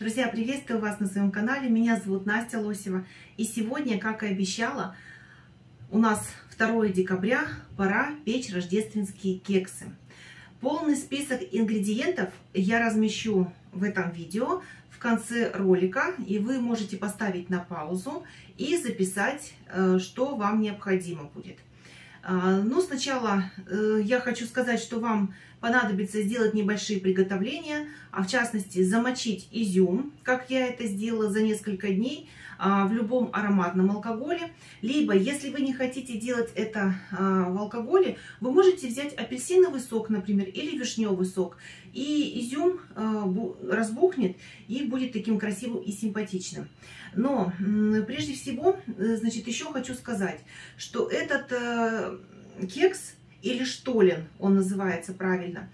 Друзья, приветствую вас на своем канале. Меня зовут Настя Лосева. И сегодня, как и обещала, у нас 2 декабря, пора печь рождественские кексы. Полный список ингредиентов я размещу в этом видео в конце ролика, и вы можете поставить на паузу и записать, э, что вам необходимо будет. А, Но сначала э, я хочу сказать, что вам понадобится сделать небольшие приготовления, а в частности замочить изюм, как я это сделала за несколько дней, в любом ароматном алкоголе. Либо, если вы не хотите делать это а, в алкоголе, вы можете взять апельсиновый сок, например, или вишневый сок. И изюм разбухнет и будет таким красивым и симпатичным. Но прежде всего, э, значит, еще хочу сказать, что этот э, кекс или штолен, он называется правильно,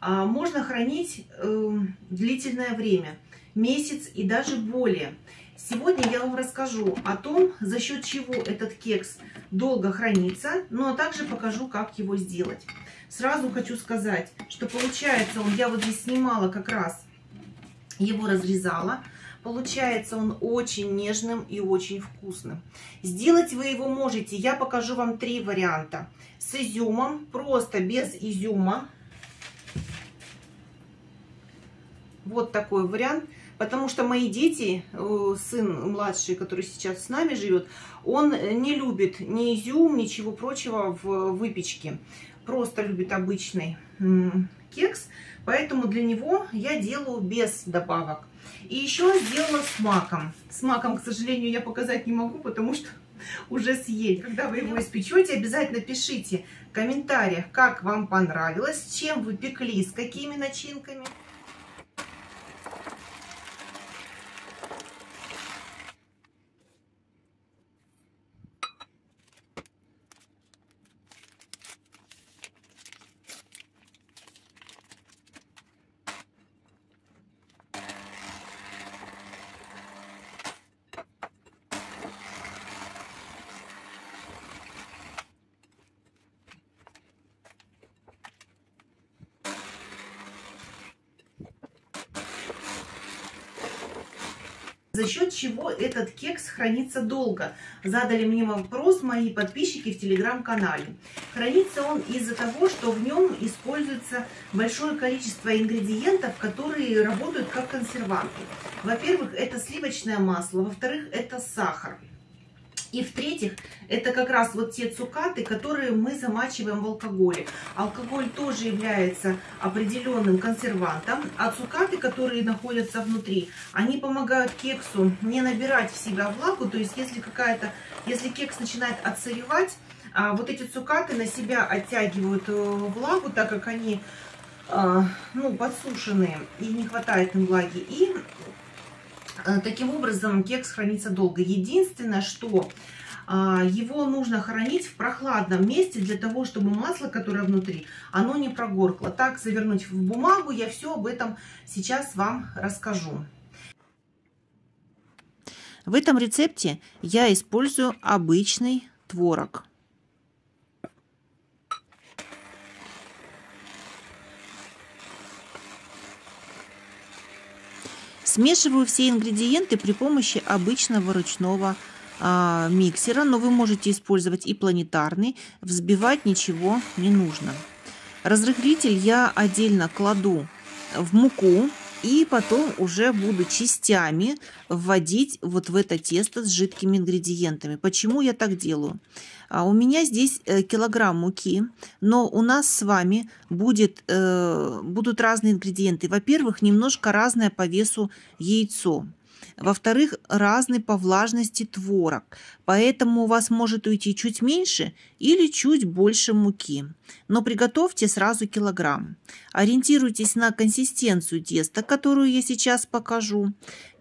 а, можно хранить э, длительное время, месяц и даже более. Сегодня я вам расскажу о том, за счет чего этот кекс долго хранится, ну а также покажу, как его сделать. Сразу хочу сказать, что получается он, я вот здесь снимала как раз, его разрезала, Получается он очень нежным и очень вкусным. Сделать вы его можете. Я покажу вам три варианта. С изюмом, просто без изюма. Вот такой вариант. Потому что мои дети, э, сын младший, который сейчас с нами живет, он не любит ни изюм, ничего прочего в выпечке. Просто любит обычный кекс. Поэтому для него я делаю без добавок. И еще сделала с маком. С маком, к сожалению, я показать не могу, потому что уже съели. Когда вы его испечете, обязательно пишите в комментариях, как вам понравилось, чем вы пекли, с какими начинками. За счет чего этот кекс хранится долго? Задали мне вопрос мои подписчики в телеграм-канале. Хранится он из-за того, что в нем используется большое количество ингредиентов, которые работают как консерванты. Во-первых, это сливочное масло, во-вторых, это сахар. И в-третьих, это как раз вот те цукаты, которые мы замачиваем в алкоголе. Алкоголь тоже является определенным консервантом, а цукаты, которые находятся внутри, они помогают кексу не набирать в себя влагу, то есть если какая-то, если кекс начинает отсыревать, а вот эти цукаты на себя оттягивают э, влагу, так как они а, ну, подсушенные и не хватает им влаги. И таким образом, кекс хранится долго. Единственное, что а, его нужно хранить в прохладном месте для того, чтобы масло, которое внутри, оно не прогоркло. Так завернуть в бумагу, я все об этом сейчас вам расскажу. В этом рецепте я использую обычный творог. Смешиваю все ингредиенты при помощи обычного ручного а, миксера, но вы можете использовать и планетарный. Взбивать ничего не нужно. Разрыхлитель я отдельно кладу в муку и потом уже буду частями вводить вот в это тесто с жидкими ингредиентами. Почему я так делаю? А у меня здесь э, килограмм муки, но у нас с вами будет, э, будут разные ингредиенты. Во-первых, немножко разное по весу яйцо. Во-вторых, разный по влажности творог, поэтому у вас может уйти чуть меньше или чуть больше муки. Но приготовьте сразу килограмм. Ориентируйтесь на консистенцию теста, которую я сейчас покажу.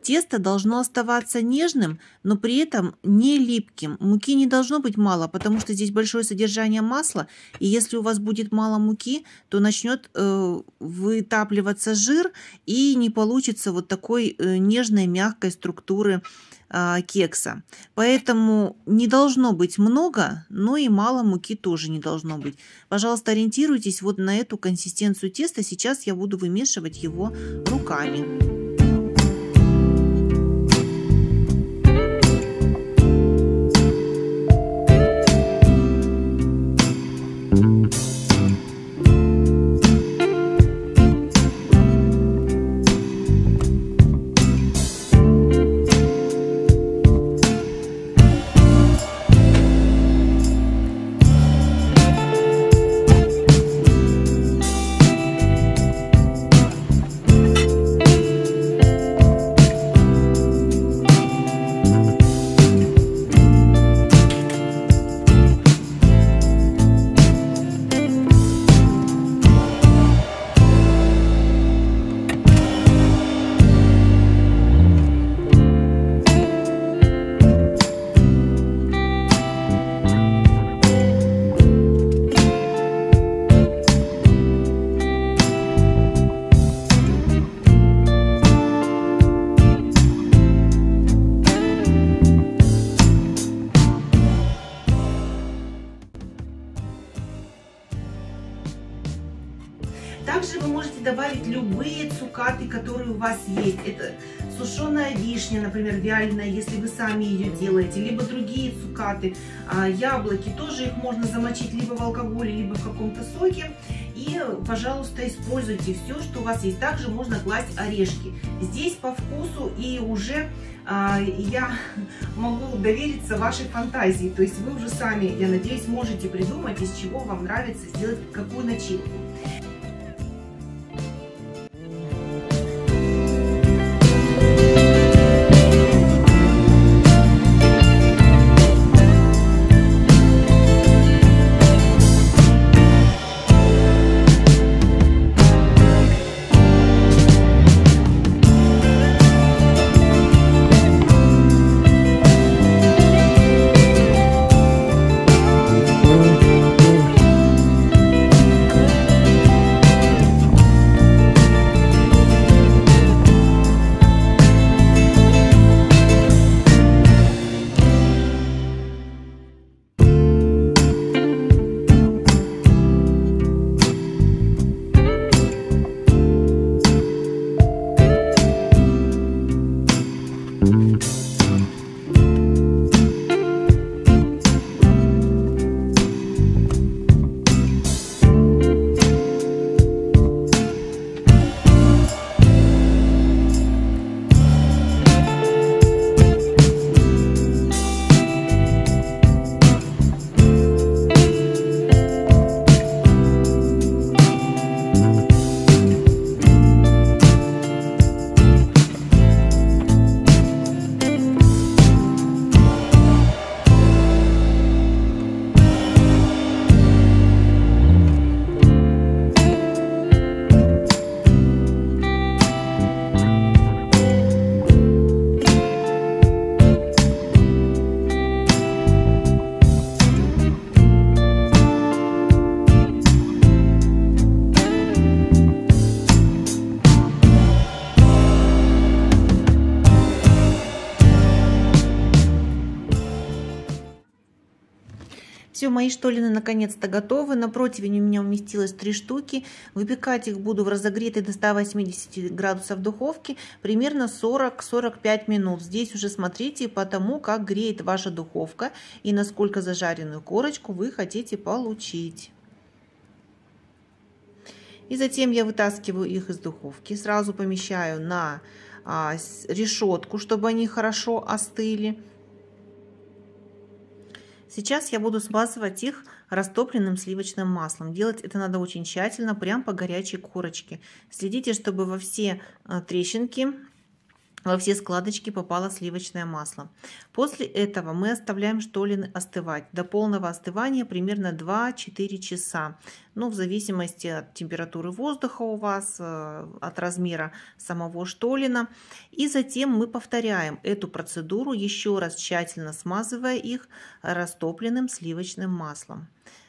Тесто должно оставаться нежным, но при этом не липким. Муки не должно быть мало, потому что здесь большое содержание масла, и если у вас будет мало муки, то начнет э, вытапливаться жир, и не получится вот такой э, нежной, мягкой структуры э, кекса. Поэтому не должно быть много, но и мало муки тоже не должно быть. Пожалуйста, ориентируйтесь вот на эту консистенцию теста. Сейчас я буду вымешивать его руками. Цукаты, которые у вас есть. Это сушеная вишня, например, вяленая, если вы сами ее делаете, либо другие цукаты, а, яблоки, тоже их можно замочить либо в алкоголе, либо в каком-то соке. И, пожалуйста, используйте все, что у вас есть. Также можно класть орешки. Здесь по вкусу и уже а, я могу довериться вашей фантазии. То есть вы уже сами, я надеюсь, можете придумать, из чего вам нравится сделать какую начинку. Все, мои штолины наконец-то готовы. На противень у меня уместилось 3 штуки. Выпекать их буду в разогретой до 180 градусов духовке примерно 40-45 минут. Здесь уже смотрите по тому, как греет ваша духовка и насколько зажаренную корочку вы хотите получить. И затем я вытаскиваю их из духовки. Сразу помещаю на а, решетку, чтобы они хорошо остыли. Сейчас я буду смазывать их растопленным сливочным маслом. Делать это надо очень тщательно, прям по горячей корочке. Следите, чтобы во все э, трещинки во все складочки попало сливочное масло. После этого мы оставляем штолины остывать. До полного остывания примерно 2-4 часа. Ну, в зависимости от температуры воздуха у вас, э, от размера самого штолина. И затем мы повторяем эту процедуру, еще раз тщательно смазывая их растопленным сливочным маслом.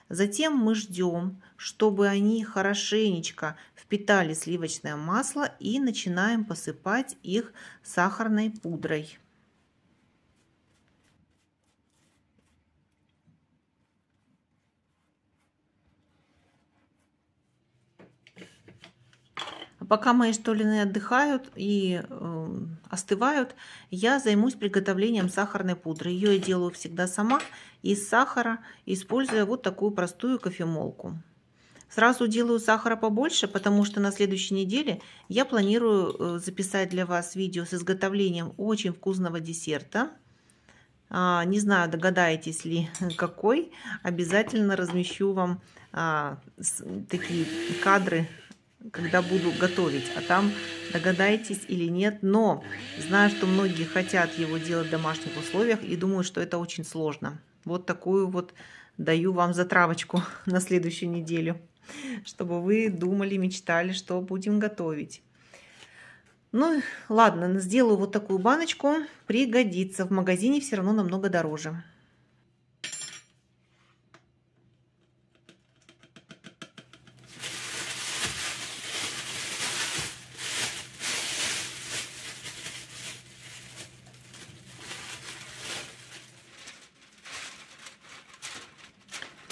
Затем мы ждем, чтобы они хорошенечко впитали сливочное масло и начинаем посыпать их сахарной пудрой. Пока мои штолины отдыхают и э, остывают, я займусь приготовлением сахарной пудры. Ее я делаю всегда сама из сахара, используя вот такую простую кофемолку. Сразу делаю сахара побольше, потому что на следующей неделе я планирую э, записать для вас видео с изготовлением очень вкусного десерта. А, не знаю, догадаетесь ли какой. Обязательно размещу вам а, такие кадры когда буду готовить. А там догадаетесь или нет. Но знаю, что многие хотят его делать в домашних условиях и думают, что это очень сложно. Вот такую вот даю вам затравочку на следующую неделю, чтобы вы думали, мечтали, что будем готовить. Ну, ладно, сделаю вот такую баночку. Пригодится. В магазине все равно намного дороже.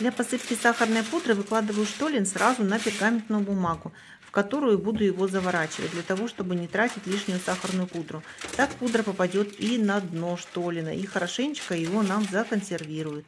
Для посыпки сахарной пудры выкладываю штолен сразу на пергаментную бумагу. В которую буду его заворачивать, для того, чтобы не тратить лишнюю сахарную пудру. Так пудра попадет и на дно штолина, и хорошенечко его нам законсервирует.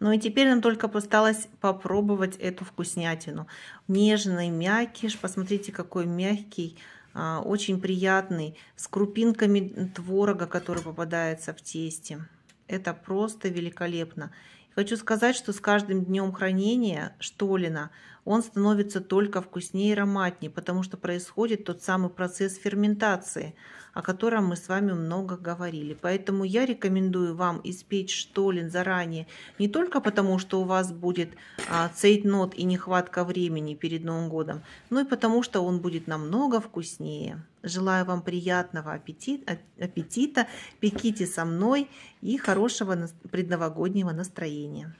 Ну и теперь нам только осталось попробовать эту вкуснятину. Нежный мякиш, посмотрите, какой мягкий, а, очень приятный, с крупинками творога, который попадается в тесте. Это просто великолепно. Хочу сказать, что с каждым днем хранения штолина он становится только вкуснее и ароматнее, потому что происходит тот самый процесс ферментации, о котором мы с вами много говорили. Поэтому я рекомендую вам испечь штолин заранее, не только потому, что у вас будет а, цейтнот и нехватка времени перед Новым годом, но и потому, что он будет намного вкуснее. Желаю вам приятного аппетита, аппетита пеките со мной и хорошего предновогоднего настроения.